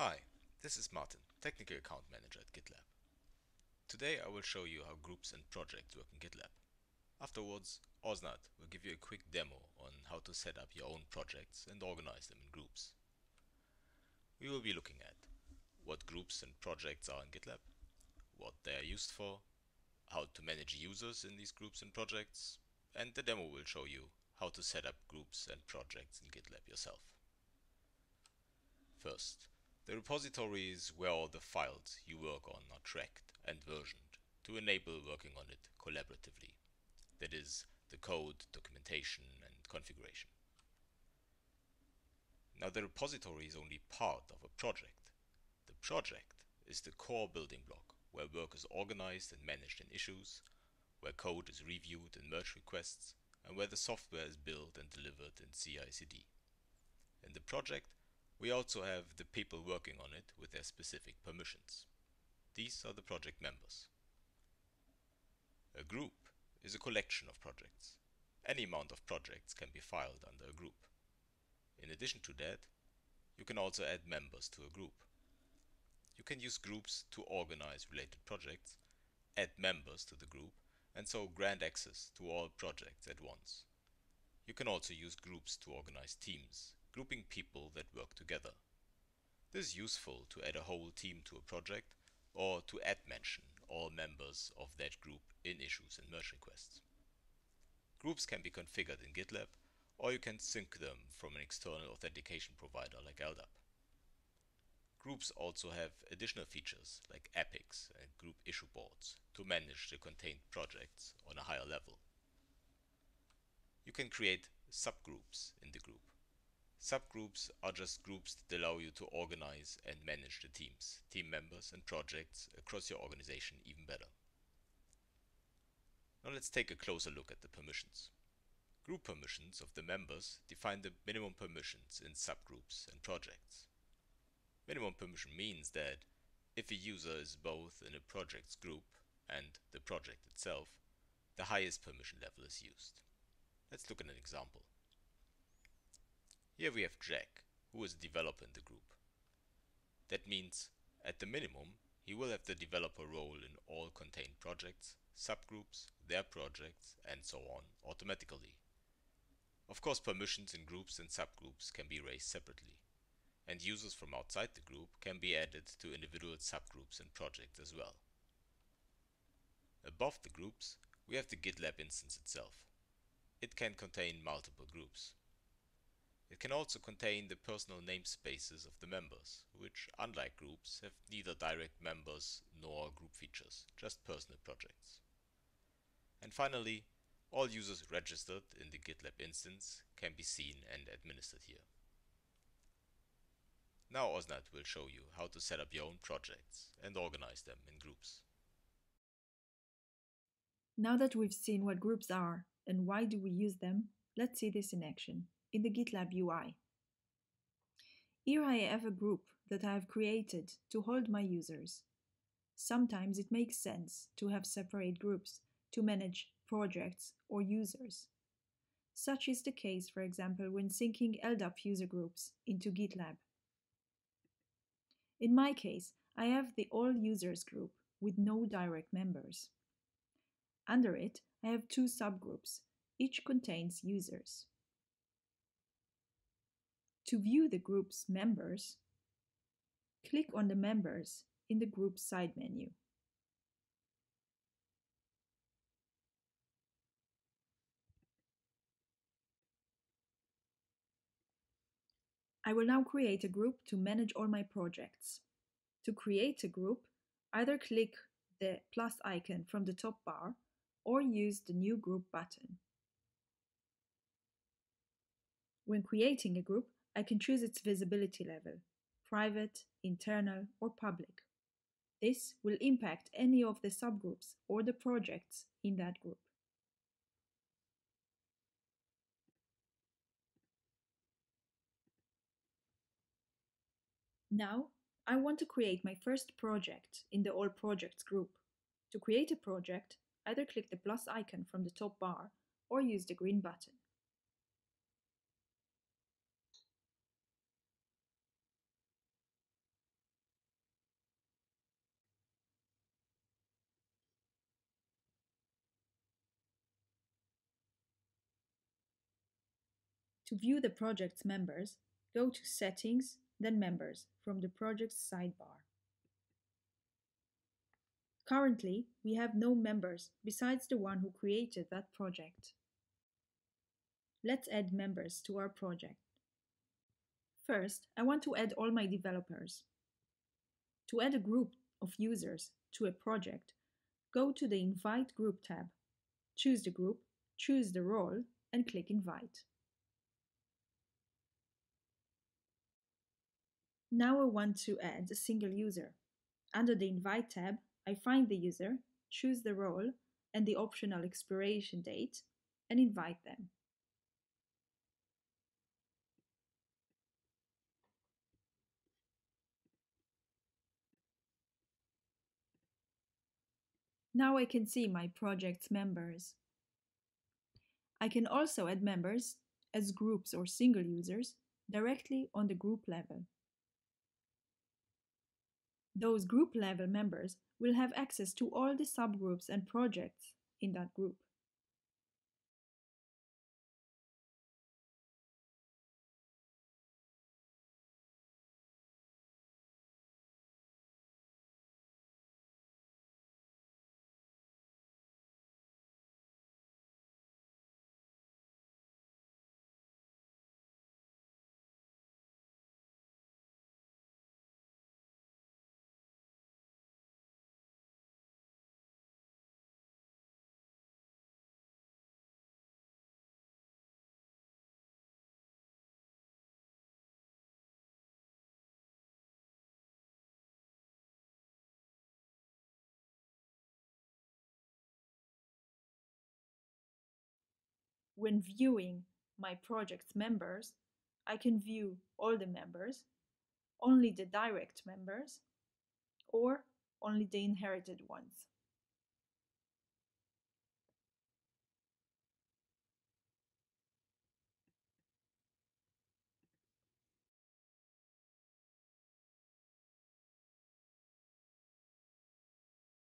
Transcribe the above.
Hi, this is Martin, Technical Account Manager at GitLab. Today I will show you how groups and projects work in GitLab. Afterwards, Osnat will give you a quick demo on how to set up your own projects and organize them in groups. We will be looking at what groups and projects are in GitLab, what they are used for, how to manage users in these groups and projects, and the demo will show you how to set up groups and projects in GitLab yourself. First, the repository is where all the files you work on are tracked and versioned to enable working on it collaboratively. That is, the code, documentation, and configuration. Now the repository is only part of a project. The project is the core building block where work is organized and managed in issues, where code is reviewed in merge requests, and where the software is built and delivered in CI/CD. In the project, we also have the people working on it with their specific permissions. These are the project members. A group is a collection of projects. Any amount of projects can be filed under a group. In addition to that, you can also add members to a group. You can use groups to organize related projects, add members to the group, and so grant access to all projects at once. You can also use groups to organize teams, grouping people that work together. This is useful to add a whole team to a project or to add mention all members of that group in issues and merge requests. Groups can be configured in GitLab or you can sync them from an external authentication provider like LDAP. Groups also have additional features like epics and group issue boards to manage the contained projects on a higher level. You can create subgroups in the group. Subgroups are just groups that allow you to organize and manage the teams, team members and projects across your organization even better. Now let's take a closer look at the permissions. Group permissions of the members define the minimum permissions in subgroups and projects. Minimum permission means that if a user is both in a project's group and the project itself, the highest permission level is used. Let's look at an example. Here we have Jack, who is a developer in the group. That means, at the minimum, he will have the developer role in all contained projects, subgroups, their projects, and so on automatically. Of course, permissions in groups and subgroups can be raised separately, and users from outside the group can be added to individual subgroups and projects as well. Above the groups, we have the GitLab instance itself. It can contain multiple groups. It can also contain the personal namespaces of the members, which, unlike groups, have neither direct members nor group features, just personal projects. And finally, all users registered in the GitLab instance can be seen and administered here. Now Osnat will show you how to set up your own projects and organize them in groups. Now that we've seen what groups are and why do we use them, let's see this in action in the GitLab UI. Here I have a group that I have created to hold my users. Sometimes it makes sense to have separate groups to manage projects or users. Such is the case, for example, when syncing LDAP user groups into GitLab. In my case, I have the All Users group with no direct members. Under it, I have two subgroups, each contains users. To view the group's members, click on the members in the group side menu. I will now create a group to manage all my projects. To create a group, either click the plus icon from the top bar or use the new group button. When creating a group, I can choose its visibility level, private, internal, or public. This will impact any of the subgroups or the projects in that group. Now, I want to create my first project in the All Projects group. To create a project, either click the plus icon from the top bar or use the green button. To view the project's members, go to Settings, then Members from the project's sidebar. Currently, we have no members besides the one who created that project. Let's add members to our project. First, I want to add all my developers. To add a group of users to a project, go to the Invite Group tab, choose the group, choose the role, and click Invite. Now I want to add a single user. Under the Invite tab, I find the user, choose the role and the optional expiration date, and invite them. Now I can see my project's members. I can also add members as groups or single users directly on the group level. Those group level members will have access to all the subgroups and projects in that group. When viewing my project's members, I can view all the members, only the direct members, or only the inherited ones.